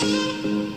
Música